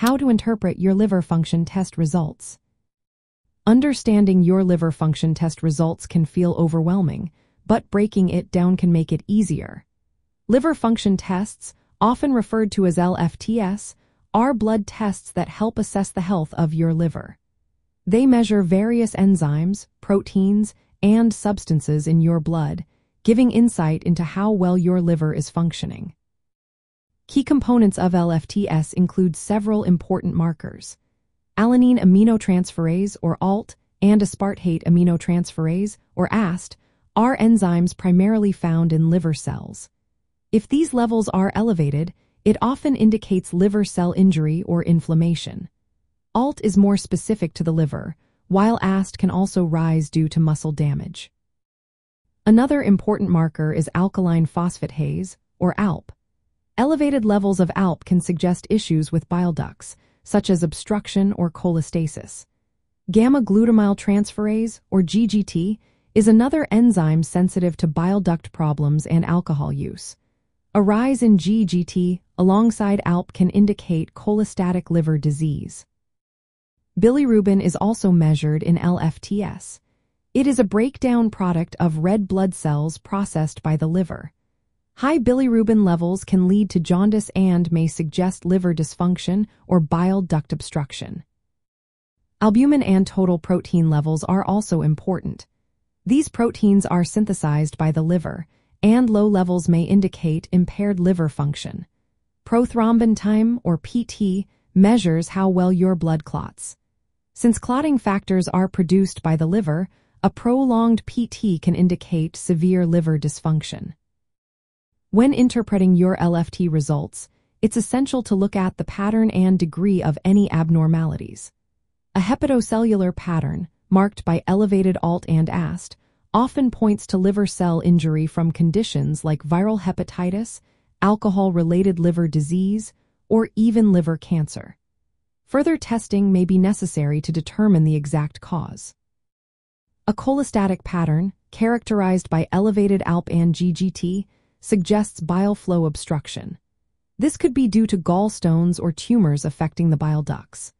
How to interpret your liver function test results. Understanding your liver function test results can feel overwhelming, but breaking it down can make it easier. Liver function tests, often referred to as LFTS, are blood tests that help assess the health of your liver. They measure various enzymes, proteins, and substances in your blood, giving insight into how well your liver is functioning. Key components of LFTS include several important markers. Alanine aminotransferase, or ALT, and aspartate aminotransferase, or AST, are enzymes primarily found in liver cells. If these levels are elevated, it often indicates liver cell injury or inflammation. ALT is more specific to the liver, while AST can also rise due to muscle damage. Another important marker is alkaline phosphatase, or ALP. Elevated levels of ALP can suggest issues with bile ducts, such as obstruction or cholestasis. Gamma-glutamyl transferase, or GGT, is another enzyme sensitive to bile duct problems and alcohol use. A rise in GGT alongside ALP can indicate cholestatic liver disease. Bilirubin is also measured in LFTS. It is a breakdown product of red blood cells processed by the liver. High bilirubin levels can lead to jaundice and may suggest liver dysfunction or bile duct obstruction. Albumin and total protein levels are also important. These proteins are synthesized by the liver, and low levels may indicate impaired liver function. Prothrombin time, or PT, measures how well your blood clots. Since clotting factors are produced by the liver, a prolonged PT can indicate severe liver dysfunction. When interpreting your LFT results, it's essential to look at the pattern and degree of any abnormalities. A hepatocellular pattern, marked by elevated ALT and AST, often points to liver cell injury from conditions like viral hepatitis, alcohol-related liver disease, or even liver cancer. Further testing may be necessary to determine the exact cause. A cholestatic pattern, characterized by elevated ALP and GGT, suggests bile flow obstruction. This could be due to gallstones or tumors affecting the bile ducts.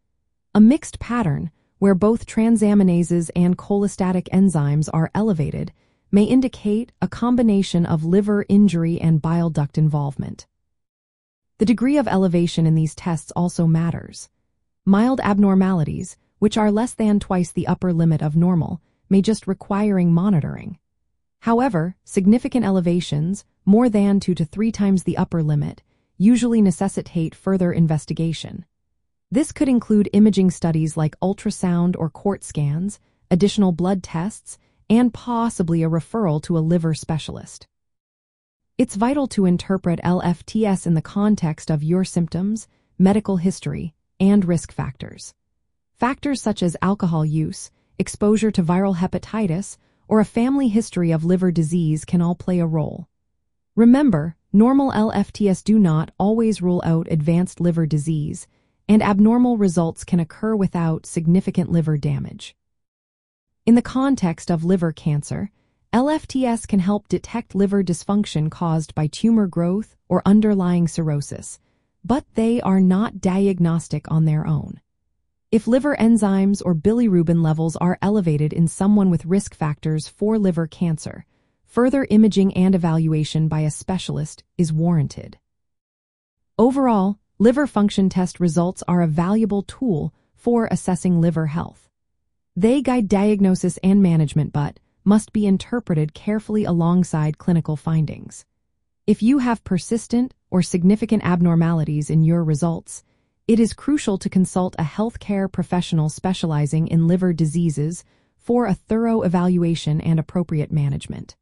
A mixed pattern, where both transaminases and cholestatic enzymes are elevated, may indicate a combination of liver injury and bile duct involvement. The degree of elevation in these tests also matters. Mild abnormalities, which are less than twice the upper limit of normal, may just requiring monitoring. However, significant elevations, more than two to three times the upper limit, usually necessitate further investigation. This could include imaging studies like ultrasound or CORT scans, additional blood tests, and possibly a referral to a liver specialist. It's vital to interpret LFTS in the context of your symptoms, medical history, and risk factors. Factors such as alcohol use, exposure to viral hepatitis, or a family history of liver disease can all play a role. Remember, normal LFTS do not always rule out advanced liver disease, and abnormal results can occur without significant liver damage. In the context of liver cancer, LFTS can help detect liver dysfunction caused by tumor growth or underlying cirrhosis, but they are not diagnostic on their own. If liver enzymes or bilirubin levels are elevated in someone with risk factors for liver cancer, further imaging and evaluation by a specialist is warranted. Overall, liver function test results are a valuable tool for assessing liver health. They guide diagnosis and management but must be interpreted carefully alongside clinical findings. If you have persistent or significant abnormalities in your results, it is crucial to consult a healthcare professional specializing in liver diseases for a thorough evaluation and appropriate management.